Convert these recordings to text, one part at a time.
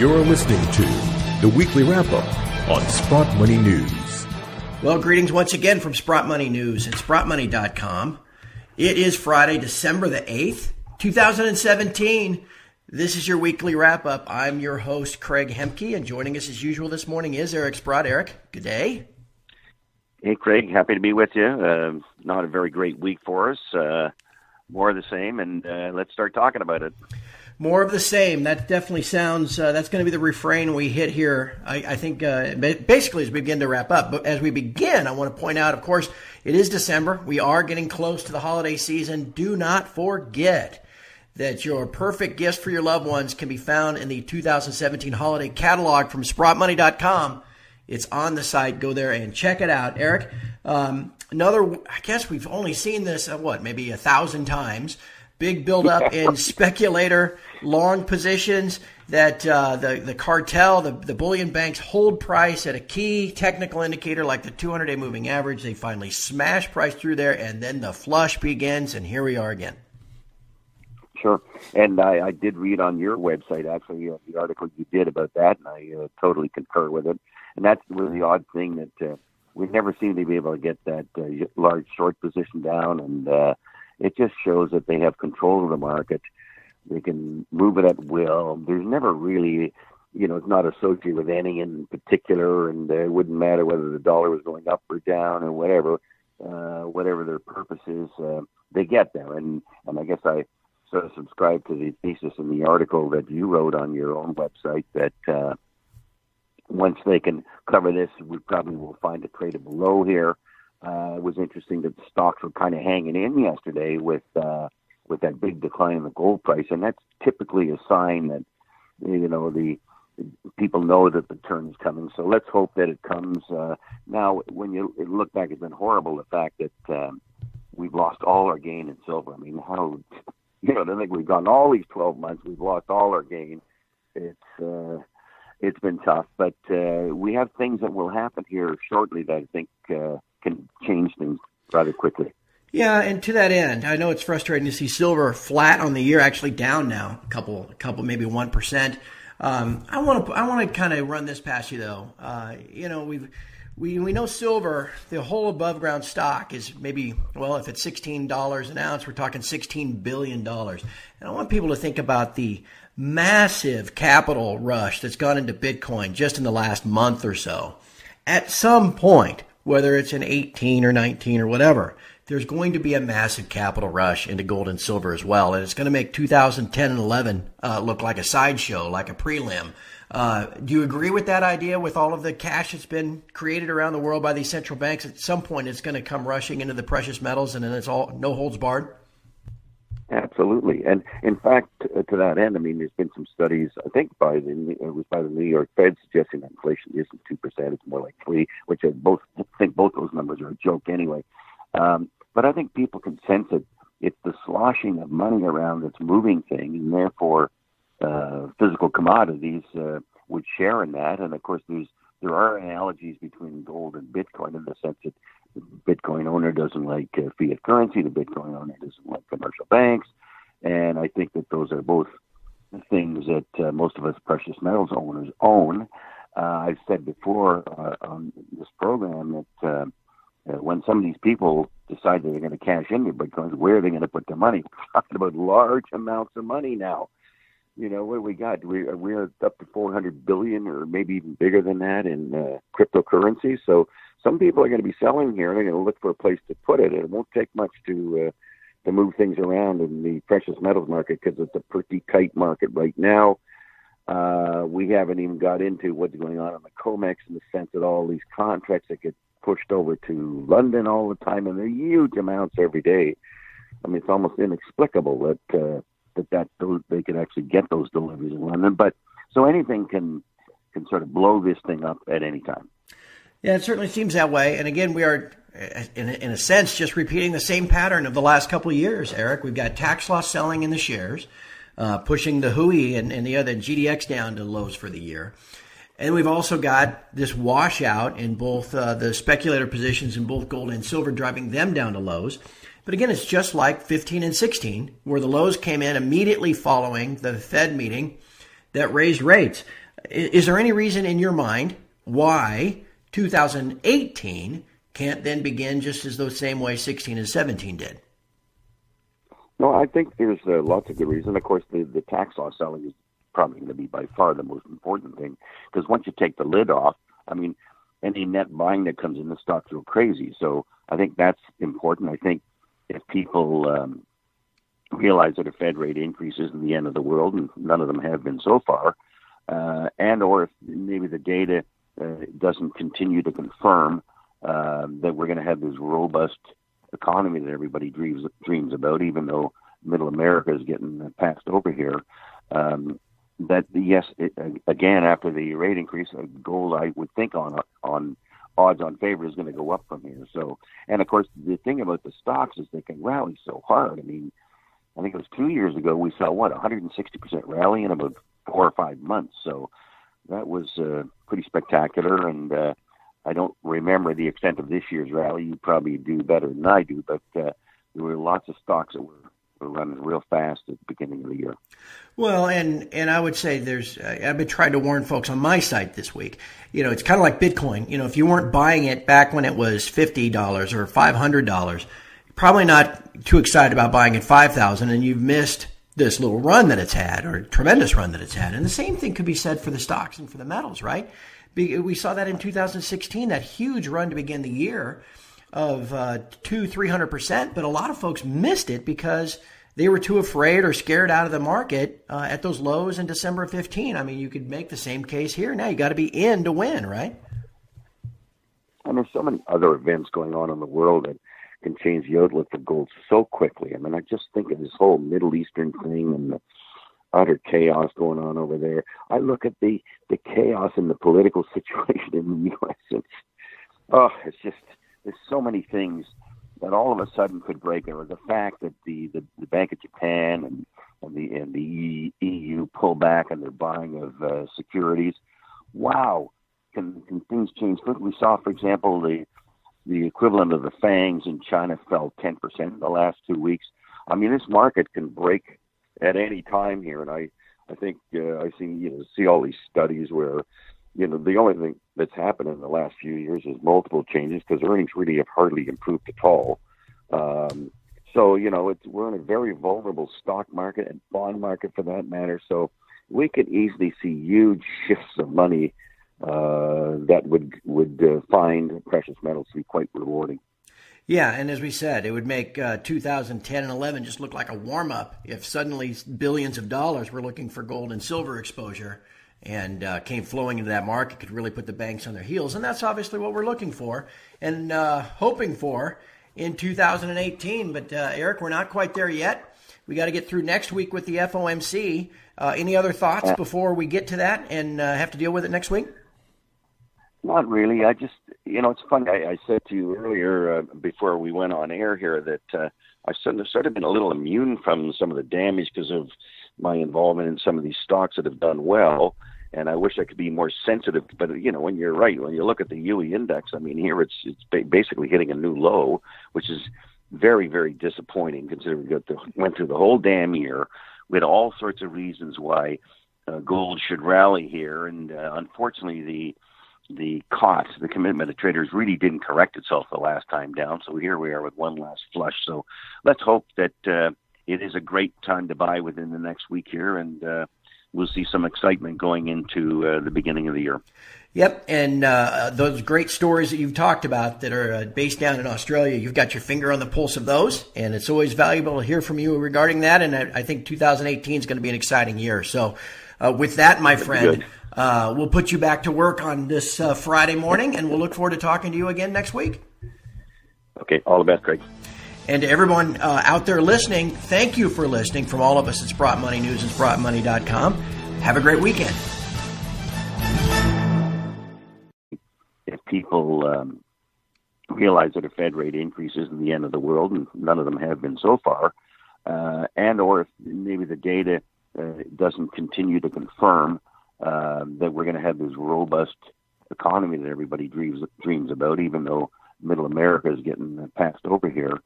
You're listening to the weekly wrap up on Sprott Money News. Well, greetings once again from Sprott Money News at sprottmoney.com. It is Friday, December the 8th, 2017. This is your weekly wrap up. I'm your host, Craig Hemke, and joining us as usual this morning is Eric Sprott. Eric, good day. Hey, Craig, happy to be with you. Uh, not a very great week for us. Uh, more of the same, and uh, let's start talking about it. More of the same. That definitely sounds. Uh, that's going to be the refrain we hit here. I, I think uh, basically as we begin to wrap up. But as we begin, I want to point out, of course, it is December. We are getting close to the holiday season. Do not forget that your perfect gifts for your loved ones can be found in the 2017 holiday catalog from SprottMoney.com. It's on the site. Go there and check it out. Eric, um, another. I guess we've only seen this uh, what maybe a thousand times big buildup in speculator long positions that uh, the, the cartel, the, the bullion banks hold price at a key technical indicator like the 200 day moving average. They finally smash price through there, and then the flush begins, and here we are again. Sure. And I, I did read on your website, actually, uh, the article you did about that, and I uh, totally concur with it. And that's really the odd thing that uh, we never seem to be able to get that uh, large short position down. And uh, it just shows that they have control of the market. They can move it at will. There's never really, you know, it's not associated with any in particular, and it wouldn't matter whether the dollar was going up or down or whatever, uh, whatever their purpose is. Uh, they get there, and and I guess I sort of subscribe to the thesis in the article that you wrote on your own website that. Uh, once they can cover this, we probably will find a tradable low here. Uh, it was interesting that the stocks were kind of hanging in yesterday with uh, with that big decline in the gold price, and that's typically a sign that you know the people know that the turn is coming. So let's hope that it comes. Uh, now, when you look back, it's been horrible the fact that um, we've lost all our gain in silver. I mean, how you know, I think we've gone all these 12 months, we've lost all our gain. It's uh, it's been tough, but uh, we have things that will happen here shortly that I think uh, can change things rather quickly. Yeah, and to that end, I know it's frustrating to see silver flat on the year, actually down now, a couple, a couple, maybe one percent. Um, I want to, I want to kind of run this past you though. Uh, you know, we've, we we know silver, the whole above ground stock is maybe, well, if it's sixteen dollars an ounce, we're talking sixteen billion dollars. And I want people to think about the massive capital rush that's gone into Bitcoin just in the last month or so. At some point, whether it's in 18 or 19 or whatever, there's going to be a massive capital rush into gold and silver as well. And it's going to make 2010 and 11 uh, look like a sideshow, like a prelim. Uh, do you agree with that idea with all of the cash that's been created around the world by these central banks? At some point, it's going to come rushing into the precious metals and then it's all no holds barred? Absolutely, and in fact, to that end, I mean, there's been some studies. I think by the it was by the New York Fed suggesting that inflation isn't two percent; it's more like three, which I both think both those numbers are a joke anyway. Um, but I think people can sense it. It's the sloshing of money around that's moving things, and therefore, uh, physical commodities uh, would share in that. And of course, there's there are analogies between gold and Bitcoin in the sense that the Bitcoin owner doesn't like uh, fiat currency, the Bitcoin owner doesn't like commercial banks, and I think that those are both things that uh, most of us precious metals owners own. Uh, I've said before uh, on this program that uh, uh, when some of these people decide that they're going to cash in their bitcoins, where are they going to put their money? We're talking about large amounts of money now. You know what we got? We we're up to 400 billion, or maybe even bigger than that, in uh, cryptocurrency. So some people are going to be selling here. They're going to look for a place to put it. It won't take much to uh, to move things around in the precious metals market because it's a pretty tight market right now. Uh, we haven't even got into what's going on in the COMEX in the sense that all these contracts that get pushed over to London all the time, and they're huge amounts every day. I mean, it's almost inexplicable that uh, that that they could actually get those deliveries in London. But so anything can can sort of blow this thing up at any time. Yeah, it certainly seems that way. And again, we are, in a, in a sense, just repeating the same pattern of the last couple of years, Eric. We've got tax loss selling in the shares, uh, pushing the HUI and, and the other GDX down to lows for the year. And we've also got this washout in both uh, the speculator positions in both gold and silver, driving them down to lows. But again, it's just like 15 and 16, where the lows came in immediately following the Fed meeting that raised rates Is there any reason in your mind why 2018 can't then begin just as the same way 16 and 17 did? No, I think there's uh, lots of good reasons. Of course, the, the tax law selling is probably going to be by far the most important thing because once you take the lid off, I mean, any net buying that comes in, the stocks go crazy. So I think that's important. I think if people um, realize that a Fed rate increase isn't the end of the world, and none of them have been so far, uh, and or if maybe the data uh, doesn't continue to confirm uh, that we're going to have this robust economy that everybody dreams dreams about, even though Middle America is getting passed over here. Um, that yes, it, again after the rate increase, uh, gold I would think on on odds on favor is going to go up from here. So, and of course the thing about the stocks is they can rally so hard. I mean, I think it was two years ago we saw what 160 percent rally in about four or five months. So that was uh, pretty spectacular. And uh, I don't remember the extent of this year's rally. You probably do better than I do, but uh, there were lots of stocks that were, were running real fast at the beginning of the year. Well, and and I would say there's I've been trying to warn folks on my site this week. You know, it's kind of like Bitcoin. You know, if you weren't buying it back when it was fifty dollars or five hundred dollars, probably not too excited about buying at five thousand, and you've missed this little run that it's had or tremendous run that it's had. And the same thing could be said for the stocks and for the metals, right? We saw that in 2016, that huge run to begin the year of uh, two, three hundred percent. But a lot of folks missed it because they were too afraid or scared out of the market uh, at those lows in December of 15. I mean, you could make the same case here. Now you got to be in to win, right? And there's so many other events going on in the world that can change the outlook for gold so quickly. I mean, I just think of this whole Middle Eastern thing and the utter chaos going on over there. I look at the the chaos in the political situation in the U.S. It's oh, it's just there's so many things that all of a sudden could break. There was the fact that the, the, the Bank of Japan and, and the and the EU pull back on their buying of uh, securities. Wow, can, can things change? quickly? We saw, for example, the the equivalent of the FANGs in China fell 10% in the last two weeks. I mean, this market can break at any time here, and I, I think uh, I see you know see all these studies where, you know, the only thing that's happened in the last few years is multiple changes because earnings really have hardly improved at all. Um, so you know, it's we're in a very vulnerable stock market and bond market for that matter. So we could easily see huge shifts of money uh, that would would uh, find precious metals to be quite rewarding. Yeah, and as we said, it would make uh, 2010 and 11 just look like a warm up if suddenly billions of dollars were looking for gold and silver exposure and uh, came flowing into that market could really put the banks on their heels, and that's obviously what we're looking for and uh, hoping for in 2018. But uh, Eric, we're not quite there yet. We got to get through next week with the FOMC. any other thoughts before we get to that and have to deal with it next week? Not really. I just, you know, it's funny. I, I said to you earlier uh, before we went on air here that uh, I sort of, sort of been a little immune from some of the damage because of my involvement in some of these stocks that have done well. And I wish I could be more sensitive. But you know, when you're right, when you look at the HUI index, I mean, here it's it's basically hitting a new low, which is very very disappointing considering we went through the whole damn year with all sorts of reasons why uh, gold should rally here, and uh, unfortunately the the cost, the commitment of traders really didn't correct itself the last time down. So here we are with one last flush. So let's hope that uh, it is a great time to buy within the next week here, and uh, we'll see some excitement going into uh, the beginning of the year. Yep, and uh, those great stories that you've talked about that are uh, based down in Australia, you've got your finger on the pulse of those, and it's always valuable to hear from you regarding that. And I, I think 2018 is going to be an exciting year. So, uh, with that, my friend. Uh, we'll put you back to work on this uh, Friday morning, and we'll look forward to talking to you again next week. Okay, all the best, Craig. And to everyone uh, out there listening, thank you for listening from all of us at Sprott Money News and SprottMoney.com. Have a great weekend. If people um, realize that a Fed rate increase isn't the end of the world, and none of them have been so far, uh, and or if maybe the data uh, doesn't continue to confirm uh, that we're going to have this robust economy that everybody dreams dreams about, even though Middle America is getting passed over here.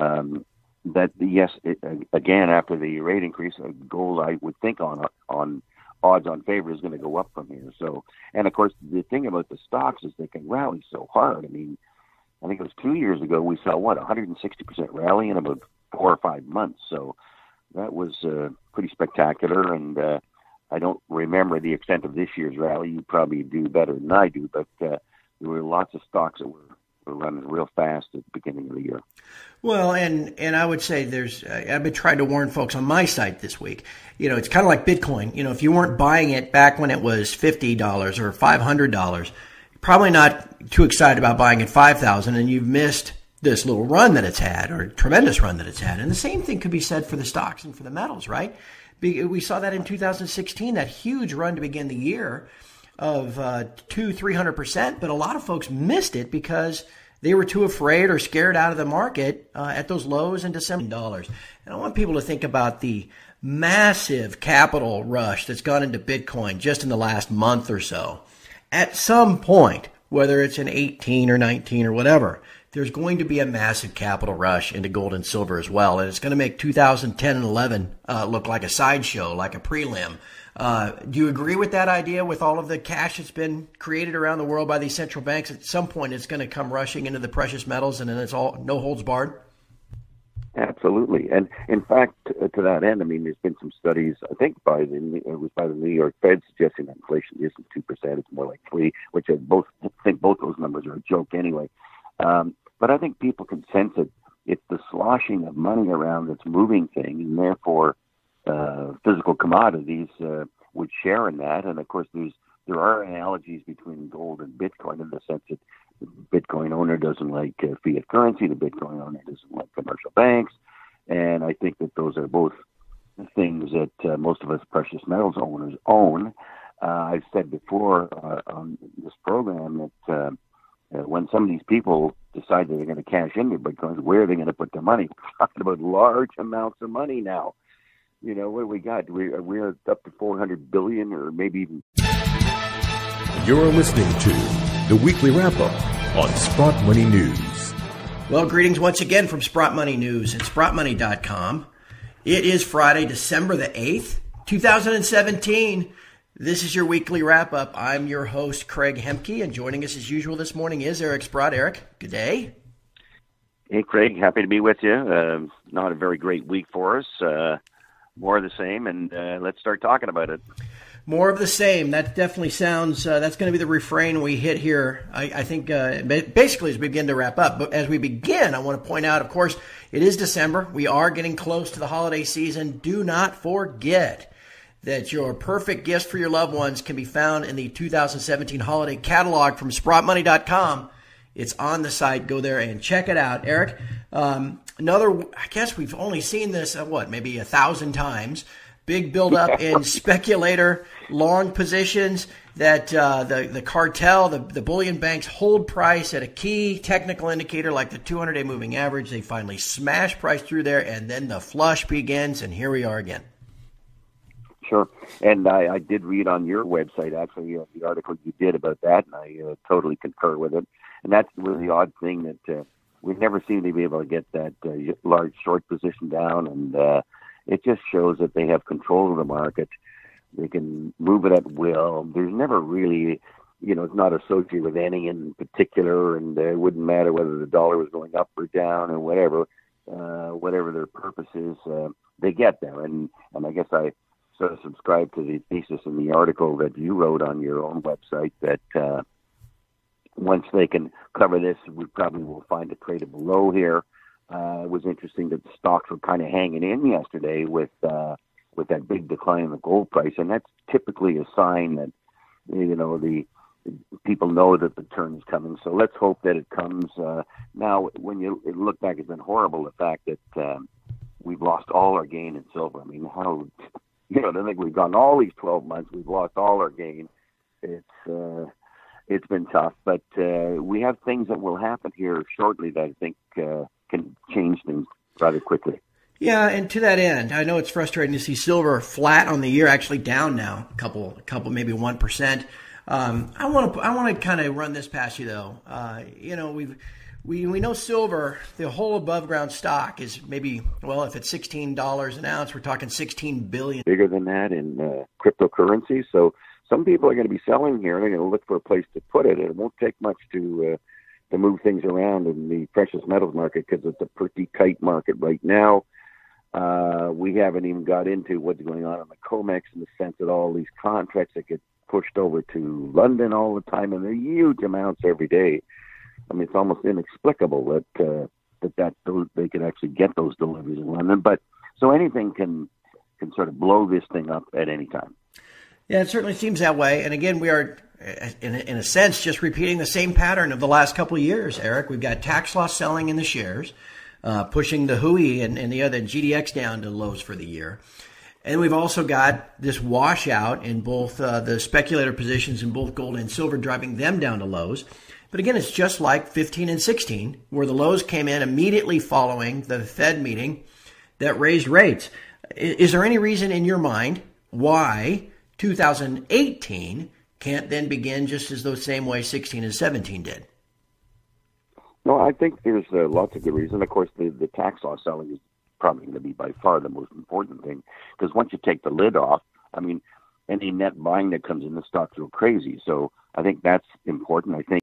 Um, that yes, it, again after the rate increase, uh, gold I would think on on odds on favor is going to go up from here. So, and of course, the thing about the stocks is they can rally so hard. I mean, I think it was two years ago we saw what 160% rally in about four or five months. So that was uh, pretty spectacular. And uh, I don't remember the extent of this year's rally. You probably do better than I do, but uh, there were lots of stocks that were running real fast at the beginning of the year. Well, and and I would say there's uh, I've been trying to warn folks on my site this week. You know, it's kind of like Bitcoin. You know, if you weren't buying it back when it was fifty dollars or five hundred dollars, probably not too excited about buying at five thousand, and you've missed this little run that it's had or tremendous run that it's had. And the same thing could be said for the stocks and for the metals, right? We saw that in 2016, that huge run to begin the year of uh, two, three hundred percent, but a lot of folks missed it because they were too afraid or scared out of the market uh, at those lows in December dollars. And I want people to think about the massive capital rush that's gone into Bitcoin just in the last month or so. At some point, whether it's in 18 or 19 or whatever, there's going to be a massive capital rush into gold and silver as well. And it's going to make 2010 and 11 uh, look like a sideshow, like a prelim. Uh, do you agree with that idea with all of the cash that's been created around the world by these central banks? At some point, it's going to come rushing into the precious metals and then it's all no holds barred? Absolutely, and in fact, to that end, I mean, there's been some studies. I think by the it was by the New York Fed suggesting that inflation isn't two percent; it's more like three. Which I both think both those numbers are a joke anyway. Um, but I think people can sense it. It's the sloshing of money around that's moving things, and therefore uh, physical commodities uh, would share in that. And of course, there's there are analogies between gold and Bitcoin in the sense that the Bitcoin owner doesn't like uh, fiat currency, the Bitcoin owner doesn't like commercial banks, and I think that those are both things that uh, most of us precious metals owners own. Uh, I've said before uh, on this program that uh, uh, when some of these people decide that they're going to cash in their bitcoins, where are they going to put their money? We're talking about large amounts of money now you know what we got? We we're up to 400 billion, or maybe even. You're listening to the weekly wrap up on Sprott Money News. Well, greetings once again from Sprott Money News and SprottMoney.com. It is Friday, December the 8th, 2017. This is your weekly wrap up. I'm your host, Craig Hemke, and joining us as usual this morning is Eric Sprott. Eric, good day. Hey, Craig, happy to be with you. Uh, not a very great week for us. Uh, more of the same, and uh, let's start talking about it. More of the same. That definitely sounds. Uh, that's going to be the refrain we hit here. I, I think uh, basically as we begin to wrap up. But as we begin, I want to point out, of course, it is December. We are getting close to the holiday season. Do not forget that your perfect gifts for your loved ones can be found in the 2017 holiday catalog from SprottMoney.com. It's on the site. Go there and check it out. Eric, um, another, I guess we've only seen this, uh, what, maybe a thousand times. Big buildup in speculator long positions that uh, the, the cartel, the, the bullion banks hold price at a key technical indicator like the 200 day moving average. They finally smash price through there, and then the flush begins, and here we are again. Sure. And I, I did read on your website, actually, uh, the article you did about that, and I uh, totally concur with it. And that's really the odd thing that uh, we never seem to be able to get that uh, large short position down, and uh, it just shows that they have control of the market. They can move it at will. There's never really, you know, it's not associated with any in particular, and uh, it wouldn't matter whether the dollar was going up or down or whatever, uh, whatever their purpose is. Uh, they get there, and and I guess I sort of subscribe to the thesis in the article that you wrote on your own website that. Uh, once they can cover this, we probably will find a tradable low here. Uh, it was interesting that the stocks were kind of hanging in yesterday with uh, with that big decline in the gold price, and that's typically a sign that you know the people know that the turn is coming. So let's hope that it comes. Uh, now, when you look back, it's been horrible the fact that um, we've lost all our gain in silver. I mean, how you know, I think we've gone all these 12 months, we've lost all our gain. It's uh, it's been tough, but uh, we have things that will happen here shortly that I think uh, can change things rather quickly. Yeah, and to that end, I know it's frustrating to see silver flat on the year, actually down now, a couple, a couple, maybe one percent. Um, I want to, I want to kind of run this past you though. Uh, you know, we've we, we know silver, the whole above ground stock is maybe, well, if it's $16 an ounce, we're talking 16 billion. Bigger than that in uh, cryptocurrency. So some people are going to be selling here they're going to look for a place to put it. It won't take much to, uh, to move things around in the precious metals market because it's a pretty tight market right now. Uh, we haven't even got into what's going on in the COMEX in the sense that all these contracts that get pushed over to London all the time, and they're huge amounts every day. I mean, it's almost inexplicable that uh, that that those, they could actually get those deliveries in London. But so anything can can sort of blow this thing up at any time. Yeah, it certainly seems that way. And again, we are, in a, in a sense, just repeating the same pattern of the last couple of years. Eric, we've got tax loss selling in the shares, uh, pushing the HUI and, and the other GDX down to lows for the year. And we've also got this washout in both uh, the speculator positions in both gold and silver, driving them down to lows. But again, it's just like 15 and 16, where the lows came in immediately following the Fed meeting that raised rates. Is there any reason in your mind why 2018 can't then begin just as the same way 16 and 17 did? No, I think there's uh, lots of good reasons. Of course, the, the tax law selling is probably going to be by far the most important thing because once you take the lid off, I mean, any net buying that comes in, the stocks go crazy. So I think that's important. I think